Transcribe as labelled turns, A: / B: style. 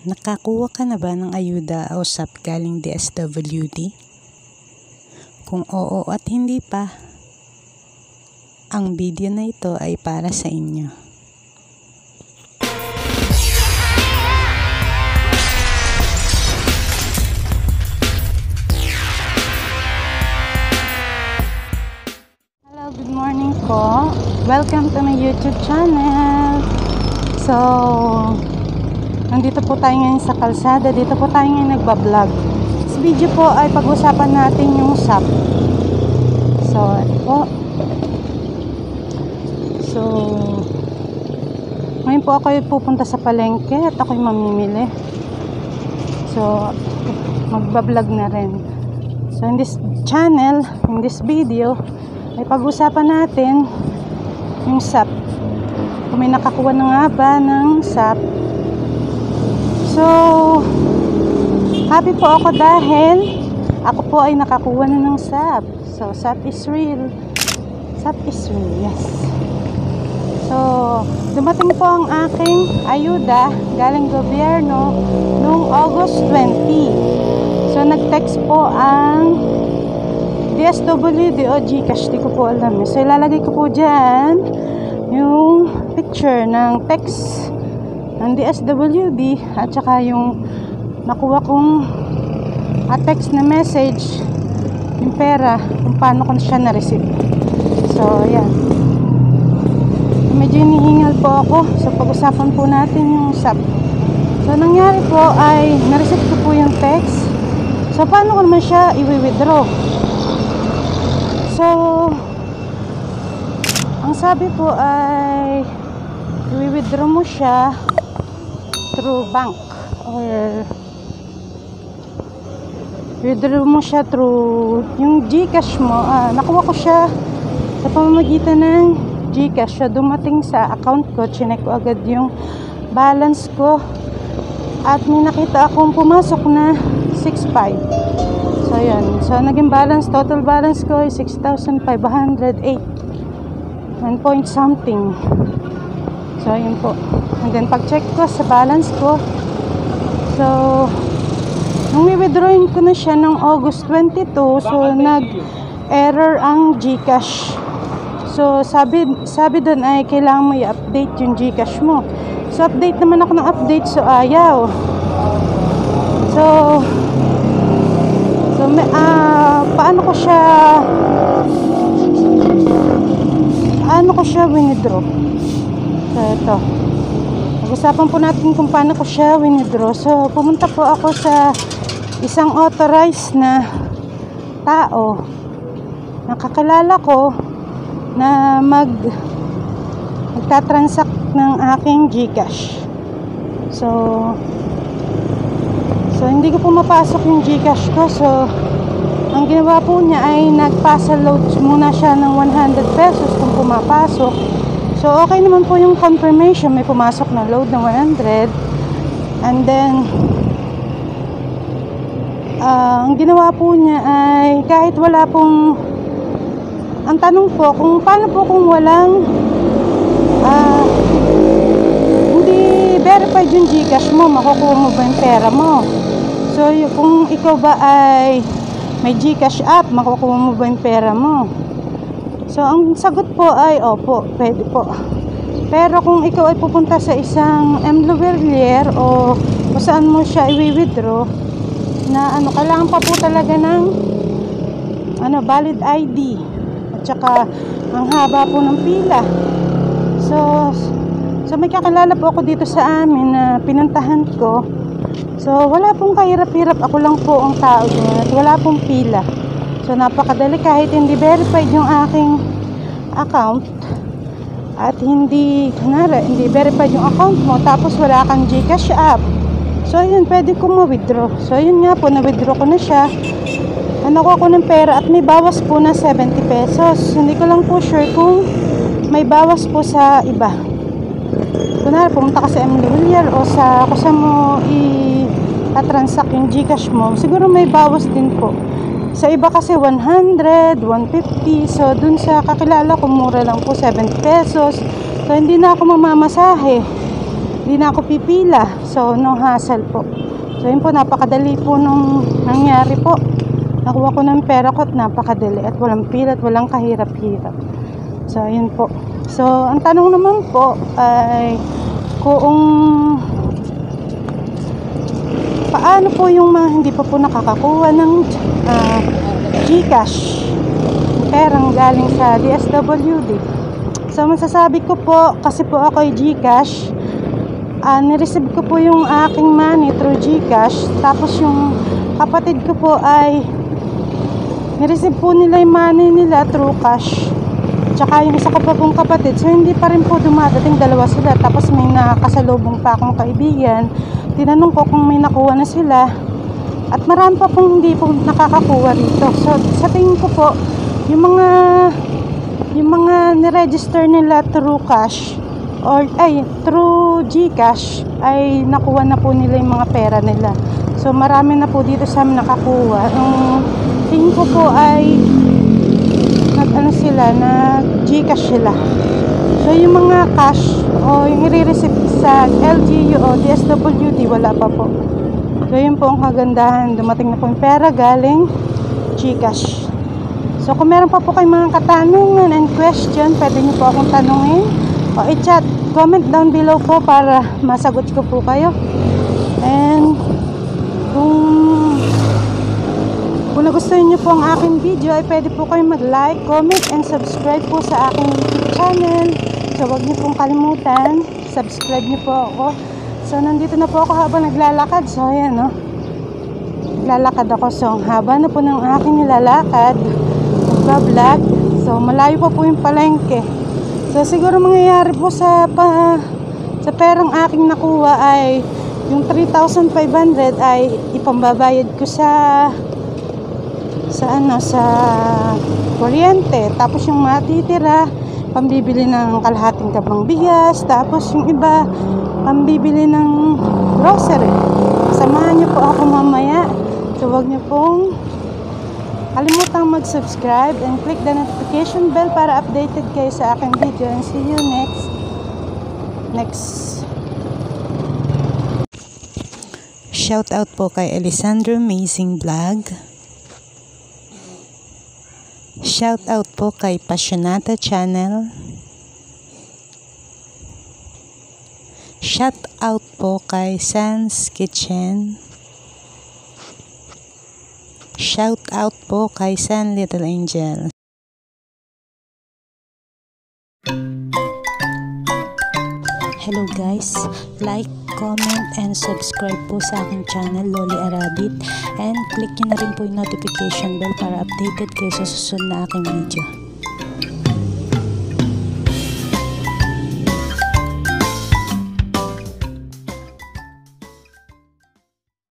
A: Nakakuha ka na ba ng ayuda o SAP galing DSWD? Kung oo at hindi pa, ang video na ito ay para sa inyo. Hello, good morning po. Welcome to my YouTube channel. So, nandito po tayo ngayon sa kalsada. Dito po tayo ngayon nagbablog. This video po ay pag-usapan natin yung SAP. So, po. So, ngayon po ako pupunta sa palengke at ako'y mamimili. So, magbablog na rin. So, in this channel, in this video, ay pag-usapan natin yung SAP. Kung may nakakuha na nga ba ng SAP. So, happy po ako dahil ako po ay nakakuha na ng SAP. So, SAP is real. SAP is real, yes. So, dumating po ang aking ayuda galing gobyerno noong August 20. So, nag-text po ang DSWD o Gcash, di ko po alam. eh. So, ilalagay ko po dyan yung picture ng text ng DSWD at saka yung nakuha kong a text na message yung pera kung paano ko siya na-receive. So, yan. Medyo hinihingal po ako. So, pag-usapan po natin yung SAP. So, nangyari po ay na-receive ko po yung text. So, paano ko naman siya i-withdraw? So, ang sabi po ay i-withdraw mo siya through bank or withdraw mo siya through yung Gcash mo. Ah, nakuha ko siya sa pamamagitan ng Gcash. So, dumating sa account ko, chinek ko agad yung balance ko. At may nakita akong pumasok na 6.5 so yun. So naging balance total balance ko ay 6,508 1 point something so yun po. And then pag check ko sa balance ko so nung i-withdrawin ko na siya ng August 22 so nag error ang Gcash. So sabi sabi doon ay kailangan mo i-update yung Gcash mo. So update naman ako ng update so ayaw. So so may, ah paano ko siya paano ko siya withdraw so ito pag-usapan po natin kung paano ko siya withdraw so pumunta po ako sa isang authorized na tao nakakilala ko na mag magta-transact ng aking Gcash. So, so hindi ko po mapasok yung Gcash ko. So, ang ginawa po niya ay nagpasa load muna siya ng 100 pesos kung pumapasok. So, okay naman po yung confirmation. May pumasok na load ng 100. And then, ah, ang ginawa po niya ay kahit wala pong ang tanong po kung paano po kung walang ah, hindi verified yung Gcash mo, makukuha mo ba yung pera mo? So, kung ikaw ba ay may Gcash app, makukuha mo ba yung pera mo? So, ang sagot po ay, opo, pwede po. Pero kung ikaw ay pupunta sa isang M. Louverlier o kung saan mo siya i-withdraw, na ano, kailangan pa po talaga ng ano, valid ID. At saka, ang haba po ng pila. So, so may kakilala po ako dito sa amin na pinuntahan ko. So, wala pong kahirap-hirap. Ako lang po ang tao doon at wala pong pila. So, napakadali kahit hindi verified yung aking account at hindi, kunwari, hindi verified yung account mo tapos wala kang Gcash app. So, yun, pwede kong ma-withdraw. So, yun nga po, na-withdraw ko na siya. Ano ko ng pera at may bawas po na 70 pesos. Hindi ko lang po sure kung may bawas po sa iba. Kunwari, pumunta ka sa Emily Villar o sa kung mo i-transact yung Gcash mo, siguro may bawas din po. Sa iba kasi 100, 150. So, dun sa kakilala ko, mura lang po 70 pesos. So, hindi na ako mamamasahe. Hindi na ako pipila. So, no hassle po. So, yun po, napakadali po nung nangyari po. Nakuha ko ng pera ko at napakadali at walang pila at walang kahirap-hirap. So, yun po. So, ang tanong naman po ay kung paano po yung mga hindi pa po nakakakuha ng ah, Gcash perang galing sa DSWD. So, masasabi ko po, kasi po ako ay Gcash, uh, nireceive ko po yung aking money through Gcash. Tapos yung kapatid ko po ay nireceive po nila yung money nila through cash. Tsaka yung isa ko pa pong kapatid, so hindi pa rin po dumadating dalawa sila. Tapos may nakasalubong pa akong kaibigan. Tinanong ko kung may nakuha na sila. At marami pa pong hindi po nakakakuha rito. So sa tingin ko po, yung mga yung mga niregister nila through cash or ay through GCash ay nakuha na po nila yung mga pera nila. So marami na po dito sa amin nakakuha. Ang tingin ko po ay nag ano sila, nag GCash sila. So yung mga cash o yung i-receive sa LGU o DSWD wala pa po. So yun po ang kagandahan. Dumating na po yung pera galing GCash. So kung meron pa po kayong mga katanungan and question, pwede niyo po akong tanungin o i-chat. Comment down below po para masagot ko po kayo. And kung kung nagustuhan niyo po ang aking video, ay pwede po kayong mag-like, comment, and subscribe po sa aking YouTube channel. So wag niyo pong kalimutan, subscribe niyo po ako. So nandito na po ako habang naglalakad. So ayan no. Naglalakad ako. So haba na po ng aking nilalakad nagbablog. So, malayo pa po yung palengke. So, siguro mangyayari po sa pa, sa perang aking nakuha ay yung 3,500 ay ipambabayad ko sa sa ano sa kuryente tapos yung matitira pambibili ng kalahating kabang bigas tapos yung iba pambibili ng grocery. Samahan niyo po ako mamaya. So wag niyo pong Kalimutang mag-subscribe and click the notification bell para updated kayo sa aking video. And see you next next. Shout out po kay Alessandro Amazing Vlog. Shout out po kay Passionata Channel. Shout out po kay Sans Kitchen. Shout out po kay San Little Angel. Guys, like, comment, and subscribe po sa aking channel Loli Arabit and click nyo na rin po yung notification bell para updated kayo sa susunod na aking video.